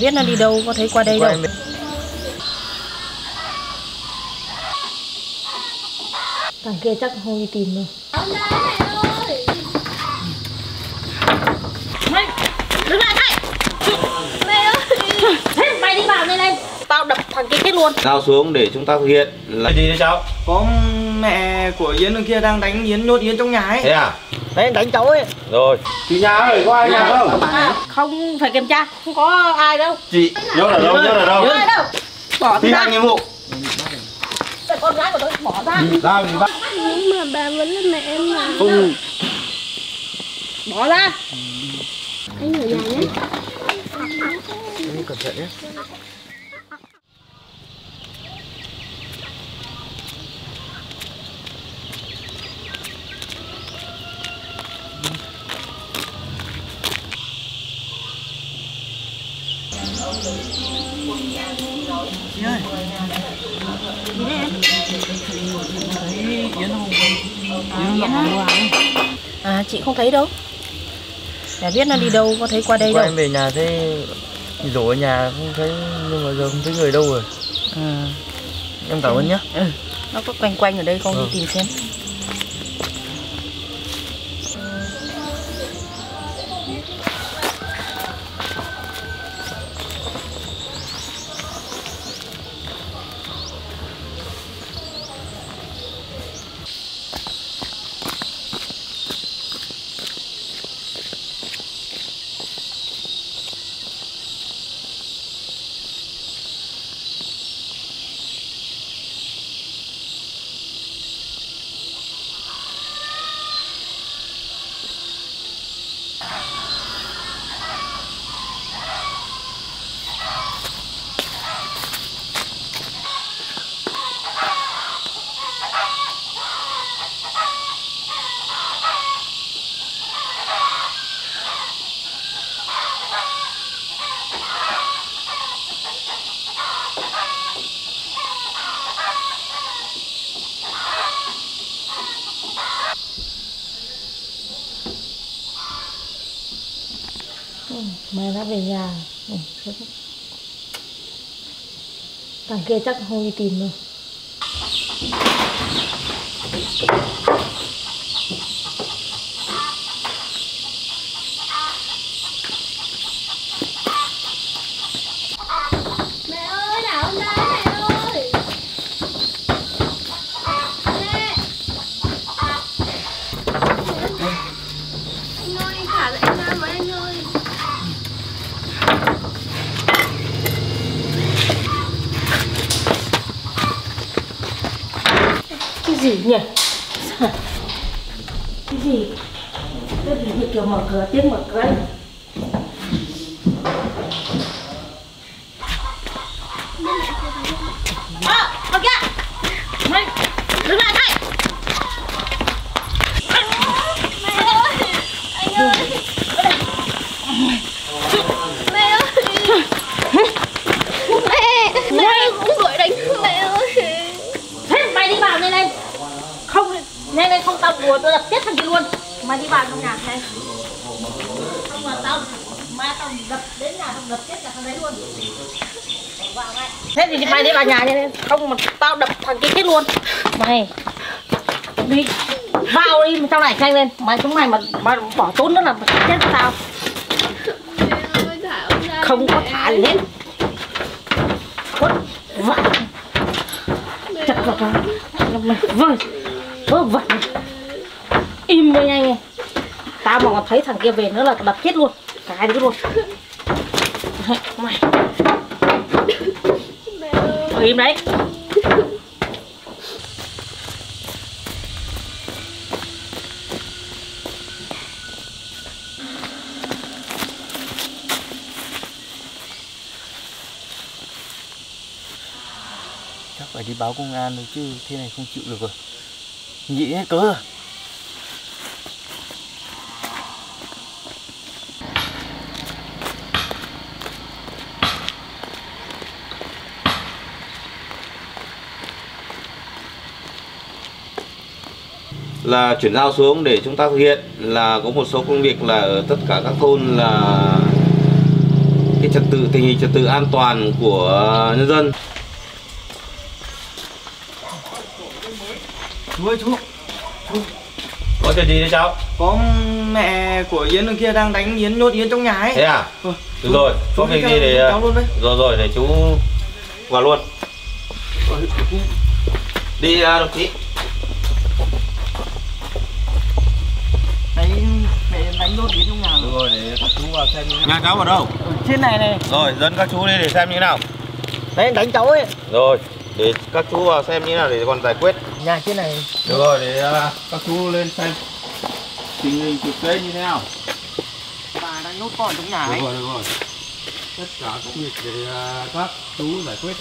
biết nó đi đâu có thấy qua đây đâu. Thằng kia chắc không đi tìm đâu. Mày đứng lại mày Mẹ ơi. Mày đi vào đây đây tao đập thằng kia chết luôn. Giao xuống để chúng ta thực hiện là gì đấy cháu? Có mẹ của Yến đằng kia đang đánh Yến nhốt Yến trong nhà ấy. Thế à? Đấy đánh cháu ấy. Rồi. Chị nhà ơi, có ai nhà không? à, không phải kiểm tra không có ai đâu. Chị, nhốt ở đâu, nhốt ở đâu? Không ai đâu? Bỏ Thi ra. hành nhiệm vụ. Con gái của tôi bỏ ra. Ra mình bắt Nhưng mà bà vẫn là mẹ em mà. Ừ bỏ ra. Anh ở nhà nhé. Cẩn thận nhé Chị ơi gì đấy em Thấy Yến không? Yến à chị không thấy đâu chả biết nó đi đâu có thấy qua đây Qua đâu em về nhà thấy Rổ ở nhà không thấy Nhưng mà giờ không thấy người đâu rồi à, Em cảm ơn nhé ừ. nó có quanh quanh ở đây con Ừ. đi tìm xem kia chắc không đi tìm rồi Mẹ ơi nào hôm nay mẹ ơi Mẹ Anh ơi anh thả lại em ra với anh ơi cái gì nhỉ cái gì cái gì như kiểu mở cửa tiếng mở cửa ấy. Ờ, ở kia. Mày, đứng lại mày. Mẹ ơi Mẹ Mẹ cũng đuổi đánh mẹ ơi Thế mày đi vào đây đây. Không, nhanh lên không tao đùa tôi đập chết thằng kia luôn. Mày đi vào trong nhà này. Không mà tao mai tao đập đến nhà tao đập chết cả thằng đấy luôn. Vào ngay. Thế thì mày đi vào nhà đi lên. Không mà tao đập thằng kia chết luôn. Mày đi. Vào đi trong này nhanh lên. Mày chúng mày mà, mà bỏ trốn nữa là chết sao? Không có thả gì hết. Quất vặn chặt vào ơi. mày vâng. Vớ im đi nhanh tao mà còn thấy thằng kia về nữa là đập chết luôn. Cả hai đứa luôn. Mày im đấy. Báo công an thôi chứ, Thế này không chịu được rồi. Nhị hết cớ rồi. Là chuyển giao xuống để chúng ta thực hiện là có một số công việc là ở tất cả các thôn là cái trật tự, tình hình trật tự an toàn của nhân dân. Chú ơi chú có chuyện gì đấy cháu? Có mẹ của Yến đằng kia đang đánh Yến nhốt Yến trong nhà ấy. Thế à? Ừ. được rồi có Chú việc đi gì để cháu luôn đấy rồi rồi để chú vào luôn. Đi à, đồng chí. Đấy mẹ đánh nhốt Yến trong nhà. Được rồi để các chú vào xem như nào. Nhà cháu ở đâu? Ở trên này này. Rồi dẫn các chú đi để xem như thế nào. Đấy đánh cháu ấy. Rồi để các chú vào xem như nào để còn giải quyết. Nhà trên này. Được rồi để à, các chú lên xem. Tình hình thực tế như thế nào? Bà đang nhốt con trong nhà được ấy. rồi được rồi. Tất cả các việc để à, các chú giải quyết.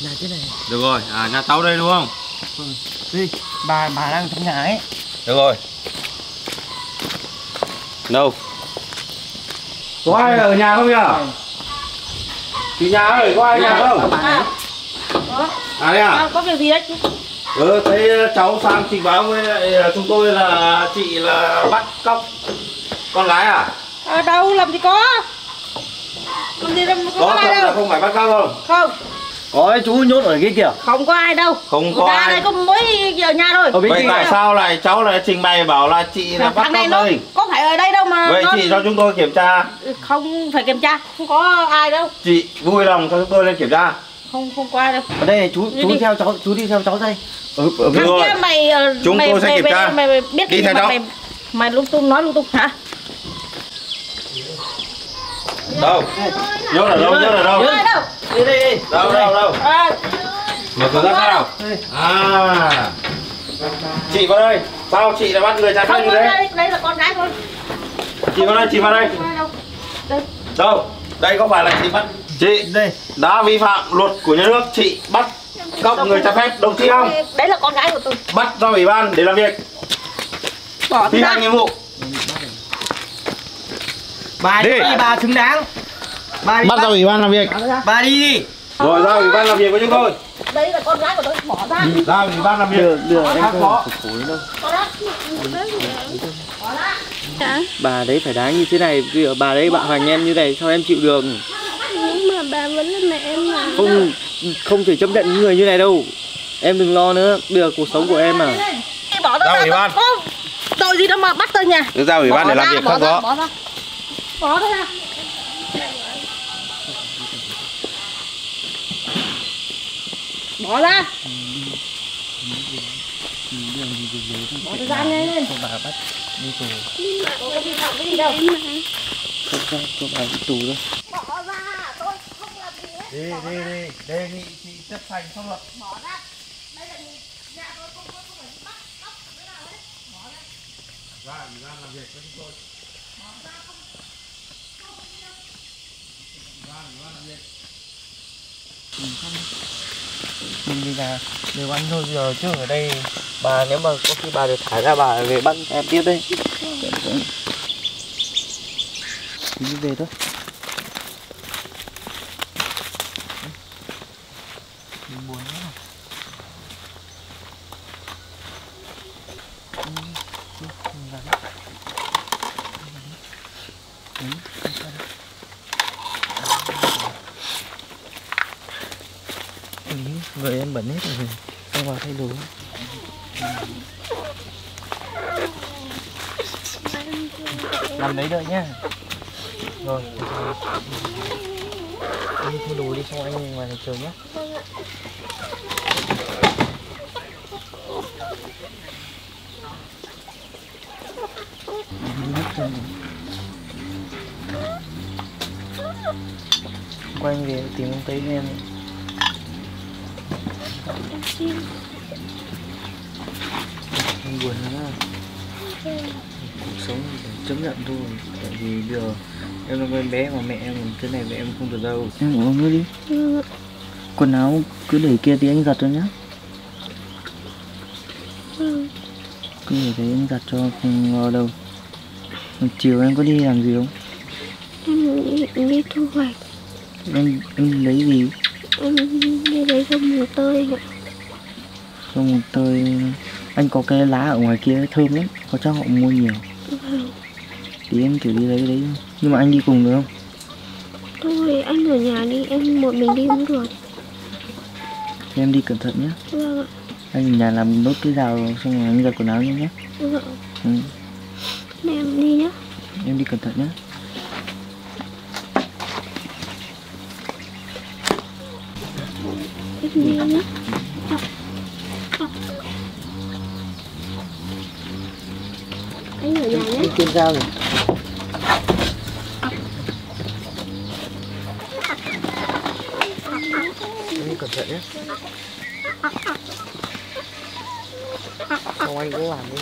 Nhà trên này. Được rồi à nhà cháu đây đúng không? Đi bà bà đang trong nhà ấy. Được rồi. Đâu? Có ai ở nhà không nhỉ chị nhà ơi có ai nhà không? À, có, đây à? À, có việc gì đấy chú? ừ thấy cháu sang trình báo với lại chúng tôi là chị là bắt cóc con gái à? À, đâu làm gì có? Làm gì đâu có, có ai đâu? không phải bắt cóc không? Không Có ấy, chú nhốt ở kia. Kìa không có ai đâu. Không có ai. đây có mỗi ở nhà thôi. Ở vậy tại sao lại cháu lại trình bày bảo là chị là bắt này nó đây? có phải ở đây đâu mà vậy nó... chị cho chúng tôi kiểm tra. Không phải kiểm tra không có ai đâu. Chị vui lòng cho chúng tôi lên kiểm tra. Không không có ai đâu. Ở đây này chú Đi chú đi. theo cháu chú đi theo cháu đây. Ở, ở bên thằng rồi. kia mày ờ, Chúng mày, tôi sẽ mày, kiểm mày, tra. mày, mày biết Đi cái theo cháu. mày mày lung tung nói lung tung. Hả đâu? Nhốt ở đâu nhốt ở đâu? Đi đi đâu đâu đâu? mở cửa ra sao? à. Chị vào đây. Sao chị lại bắt người phép không như có thế đây đây là con gái thôi. Chị vào đây chị vào đây. Đâu. Đây. Có phải là chị bắt chị Đây. đã vi phạm luật của nhà nước chị bắt cóc người trái phép đồng chí không? Đấy là con gái của tôi. Bắt ra ủy ban để làm việc. Bỏ thi hành nhiệm vụ Bà Đi. đi bà xứng đáng. Bà đi bắt ra ủy ban làm việc. Bà đi. Đi rồi ra ủy ban làm việc với chúng tôi. Đây là con gái của tôi bỏ ra. Ra ủy ban làm việc. Lừa lừa. Đấy có. Bỏ ra. Bỏ ra. Bà đấy phải đáng như thế này bà đấy bạn hoành em như này Sao em chịu được? Nhưng mà bà vẫn là mẹ em mà. Không không thể chấp nhận những người như này đâu. Em đừng lo nữa Bây giờ cuộc sống của em mà. Ra. Ủy ban. tội gì đâu mà bắt tôi nha ra ủy ban để làm việc không có bỏ ra bỏ ra bỏ ra bỏ ra ngay lên bà bắt đi tù tôi có vi phạm cái gì đâu Em mà Cho, bà đi tù thôi bỏ ra tôi không làm gì hết đi đi đi đề nghị chị chấp hành pháp luật bỏ ra đây là nhà tôi không có không phải bắt bắt cái nào hết bỏ ra ra làm việc với chúng tôi Mình đi là đều ăn thôi giờ chứ ở đây Bà nếu mà có khi bà được thả ra bà về bắt em tiếp đây Đi về thôi Mình buồn quá à. Ừ, ừ, mình vào đấy. Ừ, không sao đâu. Ý, người em bẩn hết rồi em vào thay đồ làm đấy đợi nhá rồi anh thu đồ đi xong anh ngoài này chờ nhé. Quanh về tìm ông tây em buồn lắm. Cuộc sống thì chấp nhận thôi. Tại vì bây giờ em là con bé mà mẹ em làm thế này với em không được đâu. Em ngủ nữa đi. Quần áo cứ để kia thì anh giặt cho nhá. Cứ để đấy anh giặt cho không lo đâu. Còn chiều em có đi làm gì không? Em đi thu hoạch. Em em lấy gì? Em đi lấy rau mùng tơi ạ. Không một tơi. Anh có cái lá ở ngoài kia thơm lắm. Có cho họ mua nhiều tí em thử đi lấy cái đấy. Nhưng mà anh đi cùng được không? Thôi anh ở nhà đi em một mình đi cũng được. Thế em đi cẩn thận nhé. Vâng ạ. Anh ở nhà làm nốt cái rào xong rồi anh giặt quần áo nhé vâng ừ. Thế em đi nhá em đi cẩn thận nhé. Em đi nhá anh ở nhà trên dao này. Em đi cẩn thận nhé. Xong anh cũng làm đấy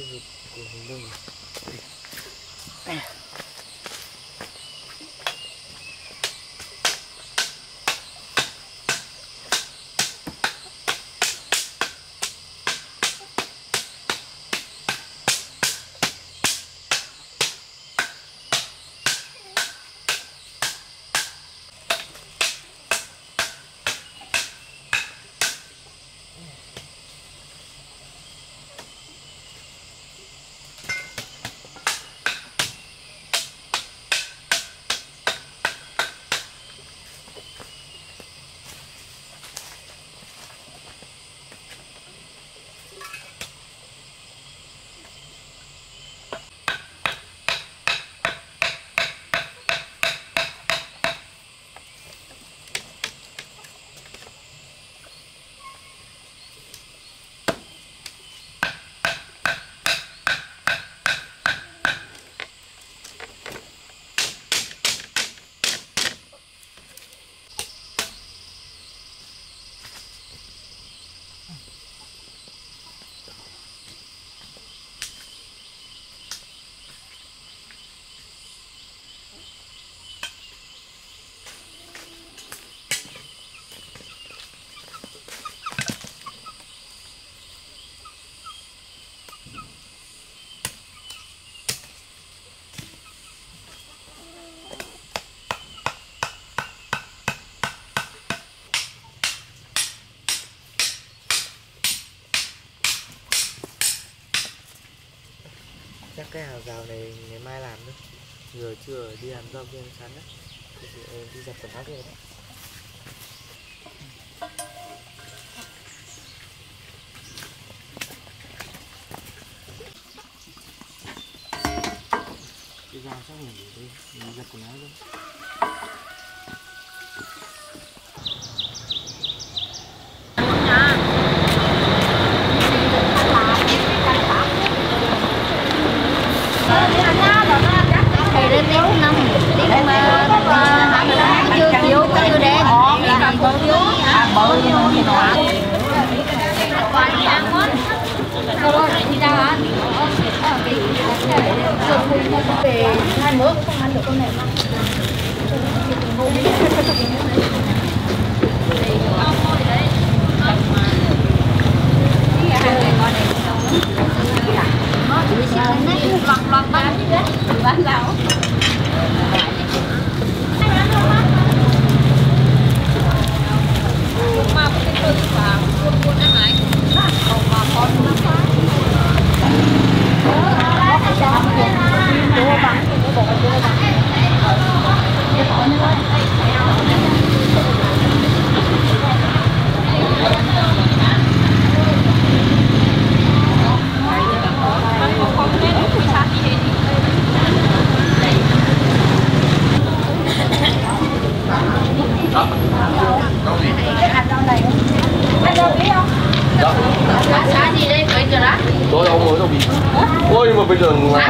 cái gì của mình đâu chắc cái hàng rào này ngày mai làm nữa, giờ chưa đi làm rau viên sắn á thì em ờ, đi giặt quần áo kia đấy. Đi ra chắc mình để đi giặt quần áo thôi thầy đến nếu năm tiếng mà hẳn là chưa chiếu chưa đen có không ăn được con này không? Xã gì đây? Vậy rồi đó. Tôi ông mới đâu bị. Ôi nhưng mà bây giờ Xã à. được chứ.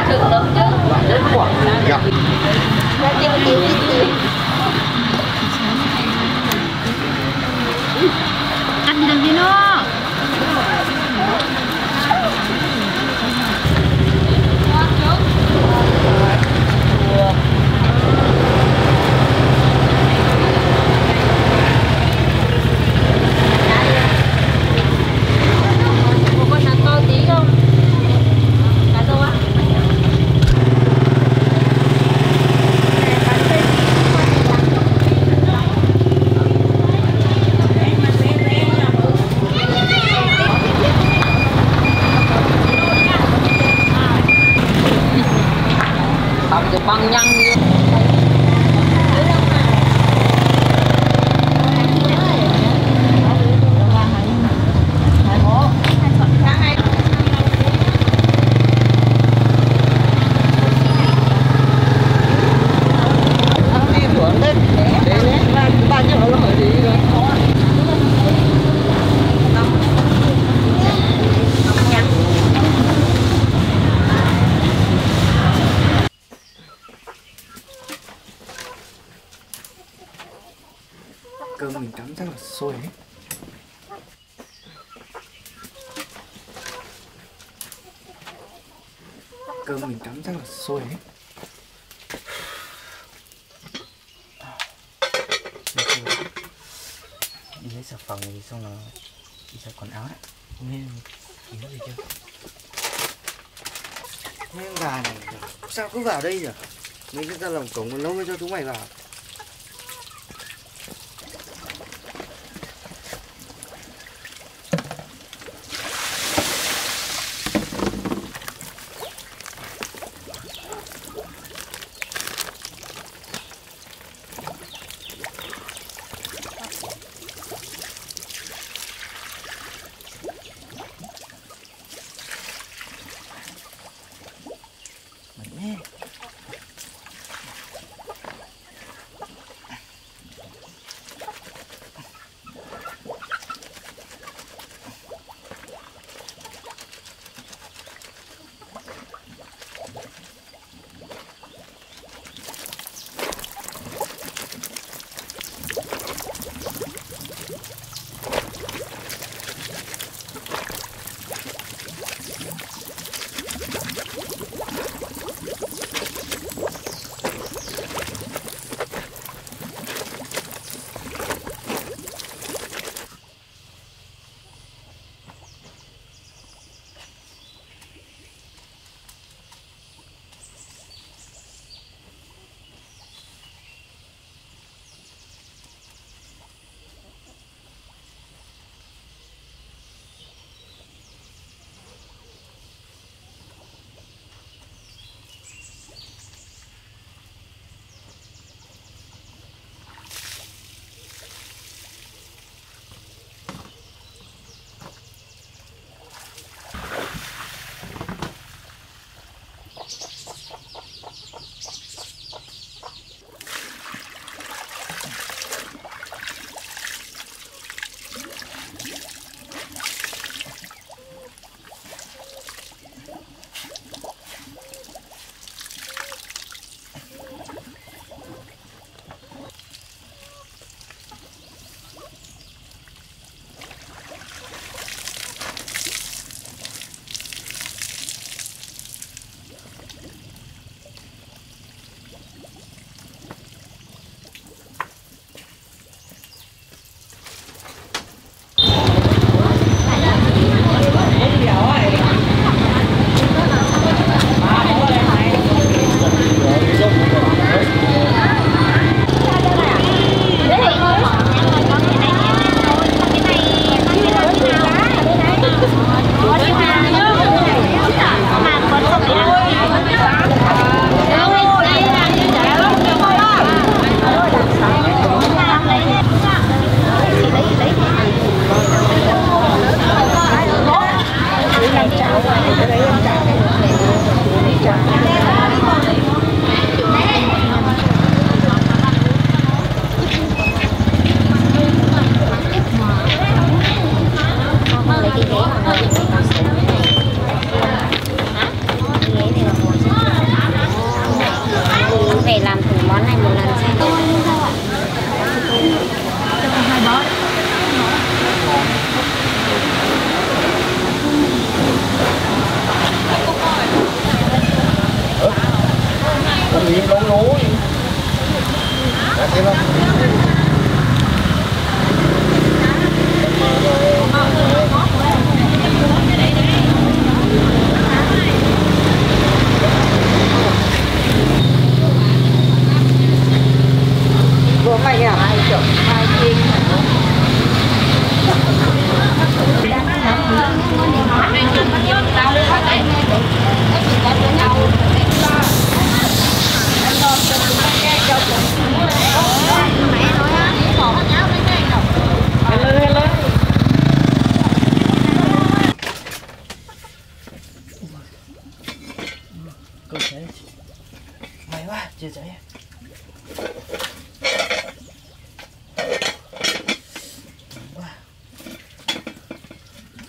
Cứ vào đây nhỉ? Mình sẽ ra lòng cổng còn lâu mới cho chúng mày vào.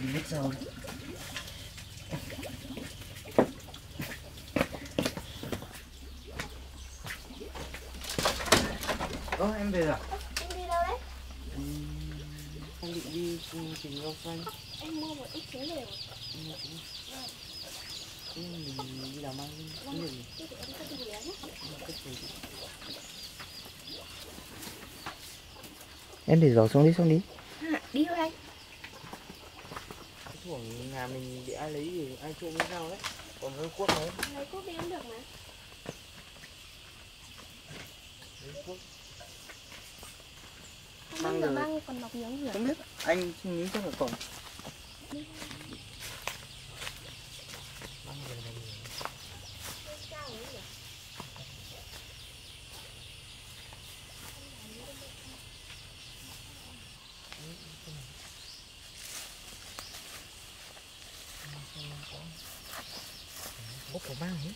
Đi biết sao đi Ơ, em về rồi à? đi đâu đấy? Em định đi trình rau xanh. Em mua một ít trứng đều mình đi làm ăn cái gì Thế thì em để giỏ xuống đi xuống đi. À, đi thôi anh. Của nhà mình bị ai lấy thì ai trộm hay sao đấy còn cái cuốc đấy Lấy cuốc đi cũng được mà. lấy cuốc mang được. mang còn mọc nhống gì à? không biết anh nghĩ chắc là còn Mang về này. có cục mang hết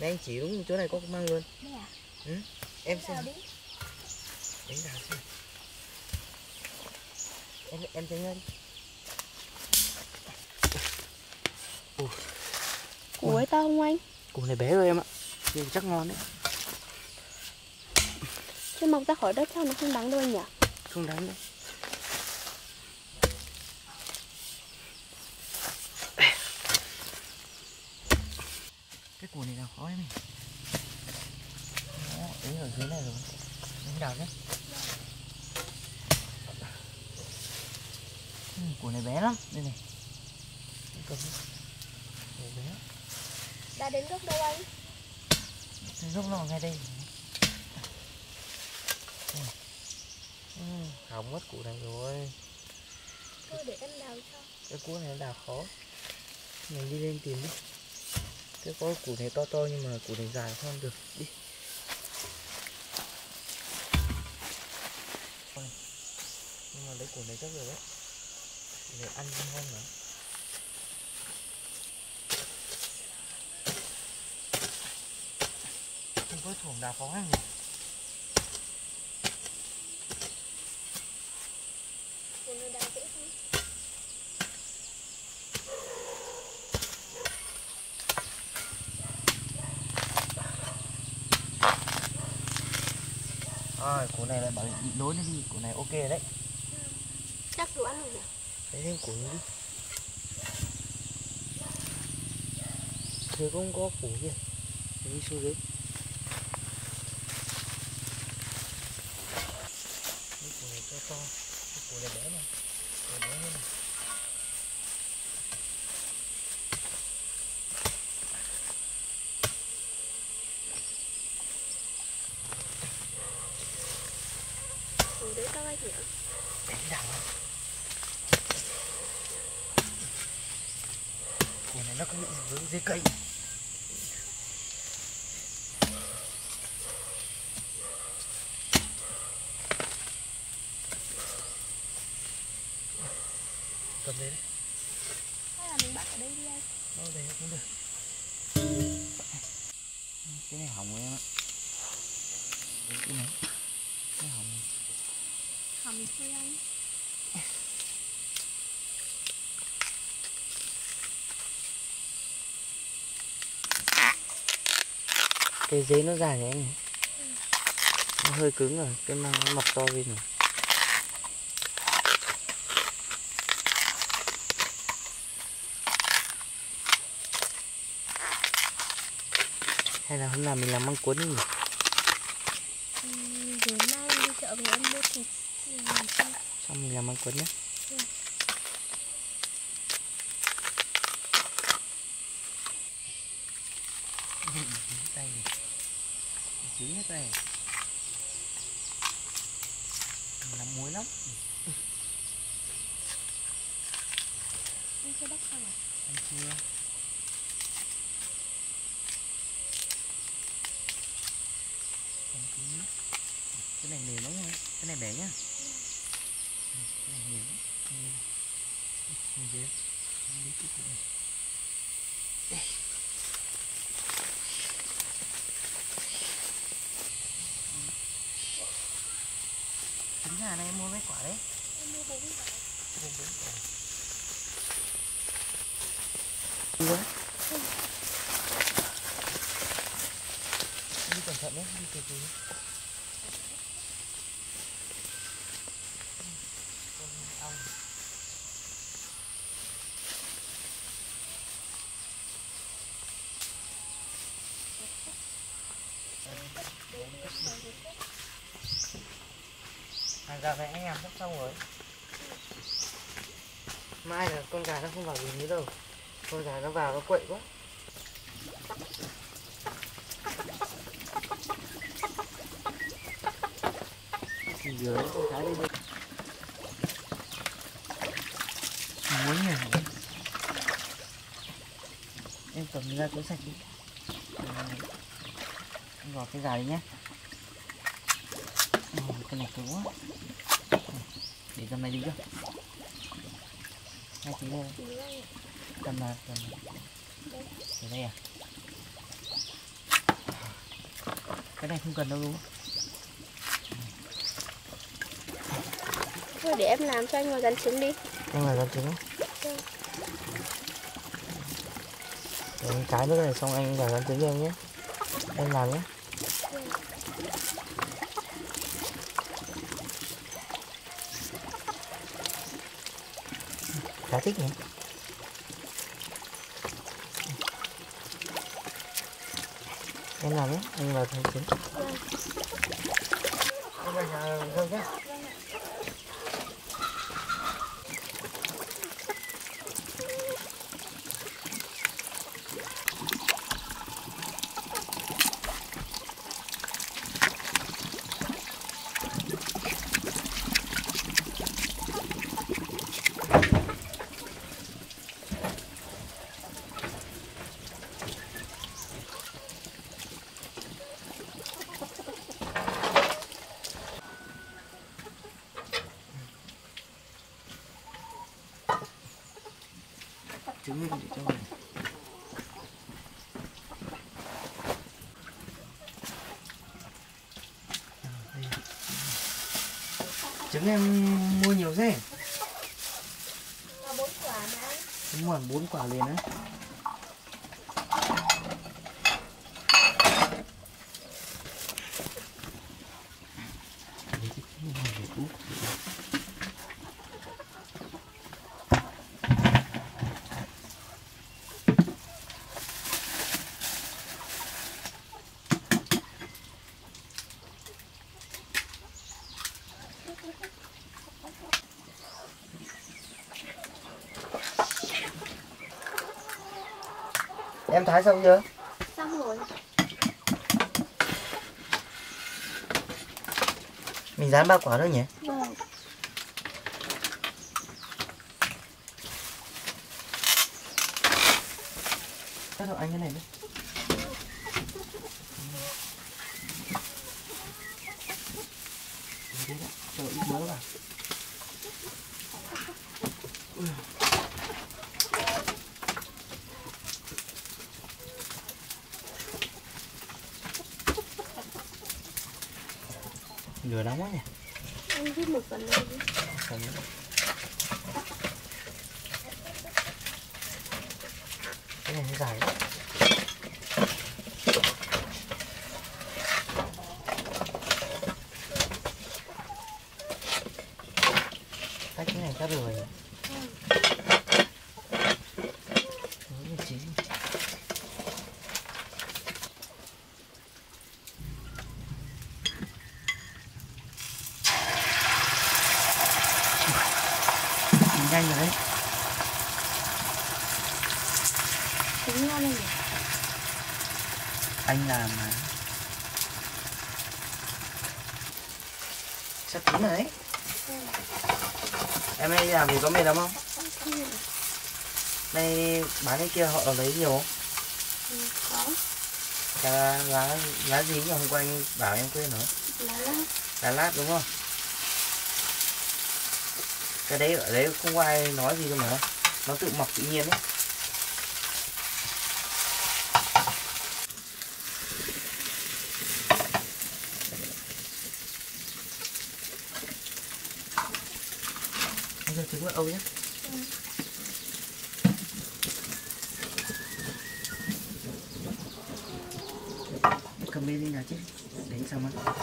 đây anh chỉ đúng chỗ này có mang luôn. À? em Nào xem đánh đào xem. Em em thấy ngay. Củ ấy to không anh? củ này bé rồi em ạ. Nhưng chắc ngon đấy. Chứ mọc ra khỏi đất sao nó không đắng đâu anh nhỉ? không đáng đấy củ này nào khó em ơi Đó, ấy ở dưới này rồi. Đánh đào nhé ừ, củ này bé lắm. Đây này. Cầm bé. Đã đến gốc đâu anh? Cái gốc nó ở ngay đây. Ừ. Ừ, hỏng mất củ này rồi. Thôi để em đào cho. cái củ này đào khó. Mình đi lên tìm đi cái có củ này to to nhưng mà củ này dài không được. Đi. Nhưng mà lấy củ này chắc rồi đấy. Củ này ăn không ngon mà không có thủng đào khó nhỉ Củ này đào dễ không? À, củ này lại bảo bị lối nó đi củ này ok rồi đấy. Chắc đủ ăn rồi nhỉ? lấy thêm củ nữa đi. Dưới không có củ kia. Đi xuống dưới cái củ này to to cái củ này bé này củ bé hơn này Củ đấy to anh nhỉ? đánh đằng củ này nó có bị dưới dưới cây cầm đây đấy Hay là mình bắt ở đây đi anh? đâu đây cũng được cái này hỏng rồi em ạ cái này cái hỏng Hầm thôi anh. Cái giấy nó dài này em này nó hơi cứng rồi cái mang nó mọc to lên rồi. Hay là hôm nào mình làm măng cuốn đi nhỉ? Ừm, Để mai đi chợ về em mua thịt. Ừ, xong mình làm măng cuốn nhé saying. hàng gà này anh em sắp xong rồi. Mai là con gà nó không vào bình nữa đâu. Con gà nó vào nó quậy quá. Dưới. Con cái đi muốn nhỉ em cầm ra chỗ sạch đi. Em gọt cái gà đi nhé. Ồ, cái này cứu quá. Để cầm này đi chứ hai tí thôi. Cầm là cầm ở đây à? Cái này không cần đâu đúng không? Thôi để em làm cho anh ngồi gắn trứng đi. Em là con trứng. Để cái nước này xong anh vào con trứng cho em nhé. Em làm nhé. Cá thích nhỉ? Em làm nhé, anh vào con trứng. Em vào nhà đâu nhé trứng lên để cho mình trứng em mua nhiều thế bốn quả mà anh trứng mua bốn quả liền á em thái xong chưa? Xong rồi. Mình dán ba quả nữa nhỉ? Vâng. Chắc rồi anh cái này đi Đấy đã, cho ít mỡ vào lửa nóng quá nhỉ anh rút một phần này đi Còn nữa. cái này nó dài lắm cách cái này cắt rồi nhỉ? Đúng là chín. Chín nhanh rồi đấy trứng ngon lên anh làm mà. Sắp chín rồi đấy em hay làm thì có mệt lắm không? Đây bán cái kia họ lấy nhiều không? Ừ, có lá lá gì nhỉ? Hôm qua anh bảo em quên rồi. Lá lát. Lá lát đúng không cái đấy ở đấy không có ai nói gì đâu mà, nó tự mọc tự nhiên đấy Bây giờ trứng vào âu nhé cầm bên đi nào chứ đánh xong á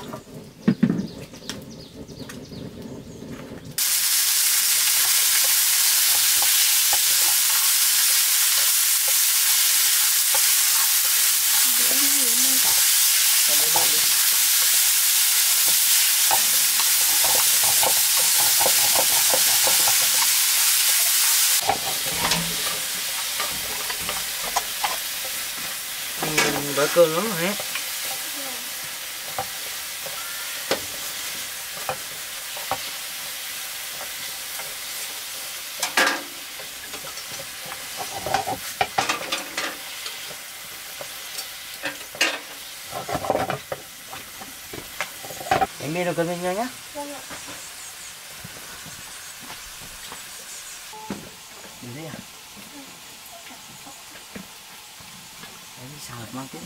để em nhìn đây cầm bên bạn đi cơm lắm rồi đấy em đi được cơm nhanh nhá Được đấy à? Đấy, sao được mang tiếng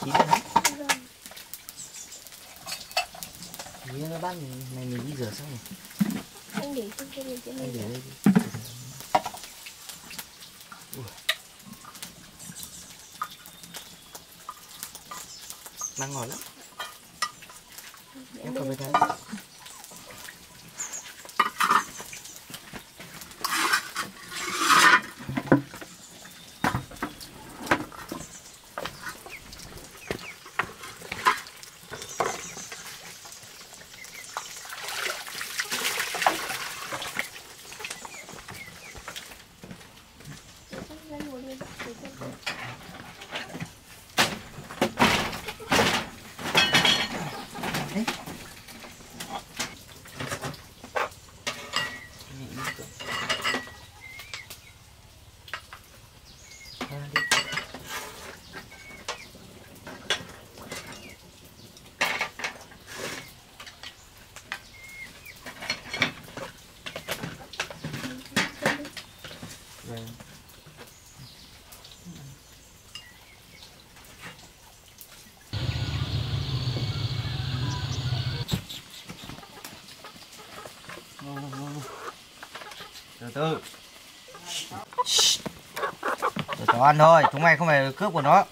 Chín rồi đấy Vì nó bán này mình đi rửa xong rồi anh để trên cái này trên Anh để này đây đi Ui. Đang ngon lắm. Em còn phải thấy Ra đi. Vâng từ. Để cháu ăn thôi chúng mày không phải cướp của nó